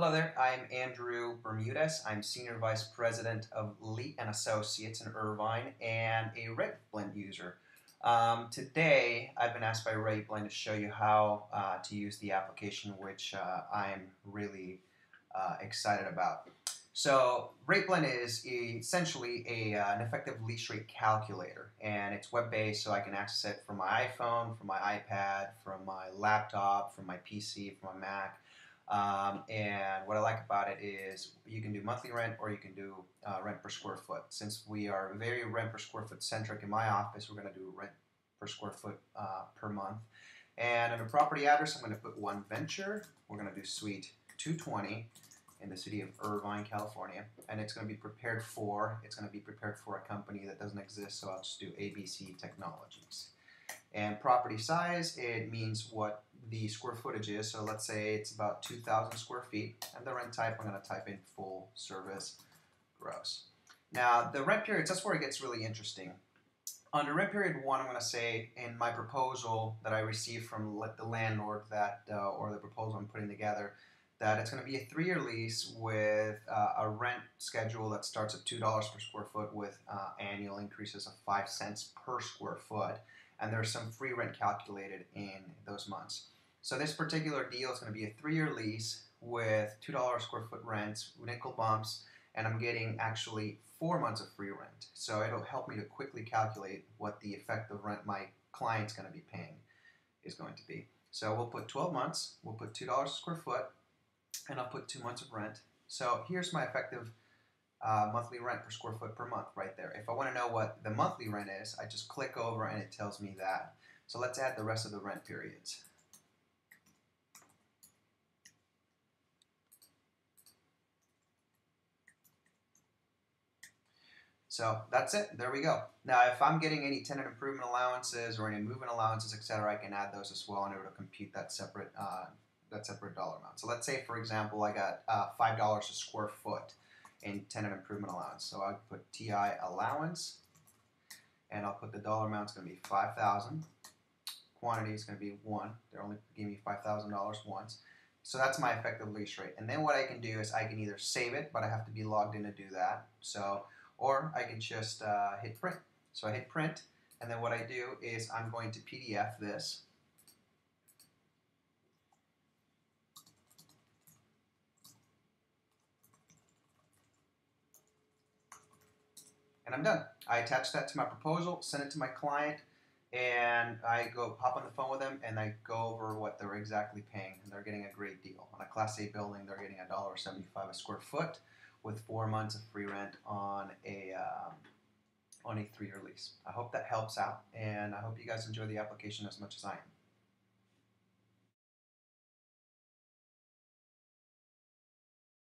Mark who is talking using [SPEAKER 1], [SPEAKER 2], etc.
[SPEAKER 1] Hello there, I'm Andrew Bermudez. I'm Senior Vice President of Lee and Associates in Irvine and a RateBlend user. Um, today, I've been asked by RateBlend to show you how uh, to use the application, which uh, I'm really uh, excited about. So, RateBlend is essentially a, uh, an effective lease rate calculator, and it's web-based, so I can access it from my iPhone, from my iPad, from my laptop, from my PC, from my Mac. Um, and what I like about it is you can do monthly rent or you can do uh, rent per square foot. Since we are very rent per square foot centric in my office, we're going to do rent per square foot uh, per month. And on the property address, I'm going to put one venture. We're going to do suite 220 in the city of Irvine, California. And it's going to be prepared for, it's going to be prepared for a company that doesn't exist, so I'll just do ABC Technologies. And property size, it means what the square footage is. So let's say it's about 2,000 square feet. And the rent type, I'm going to type in full service gross. Now, the rent periods, that's where it gets really interesting. Under rent period one, I'm going to say in my proposal that I received from the landlord that, uh, or the proposal I'm putting together, that it's going to be a three-year lease with uh, a rent schedule that starts at $2 per square foot with uh, annual increases of 5 cents per square foot and there's some free rent calculated in those months. So this particular deal is going to be a three-year lease with $2 square foot rents, nickel bumps, and I'm getting actually four months of free rent. So it'll help me to quickly calculate what the effective rent my client's going to be paying is going to be. So we'll put 12 months, we'll put $2 a square foot, and I'll put two months of rent. So here's my effective uh, monthly rent per square foot per month right there. If I want to know what the monthly rent is, I just click over and it tells me that. So let's add the rest of the rent periods. So that's it. There we go. Now, if I'm getting any tenant improvement allowances or any movement allowances, etc., I can add those as well, and it will compute that separate uh, that separate dollar amount. So let's say, for example, I got uh, five dollars a square foot and tenant improvement allowance. So I put TI allowance, and I'll put the dollar amount is going to be 5000 Quantity is going to be 1. They're only giving me $5,000 once. So that's my effective lease rate. And then what I can do is I can either save it, but I have to be logged in to do that. So, or I can just uh, hit print. So I hit print, and then what I do is I'm going to PDF this. And I'm done. I attach that to my proposal, send it to my client, and I go pop on the phone with them and I go over what they're exactly paying. And they're getting a great deal. On a Class A building, they're getting a dollar seventy-five a square foot with four months of free rent on a um, on a three-year lease. I hope that helps out, and I hope you guys enjoy the application as much as I am.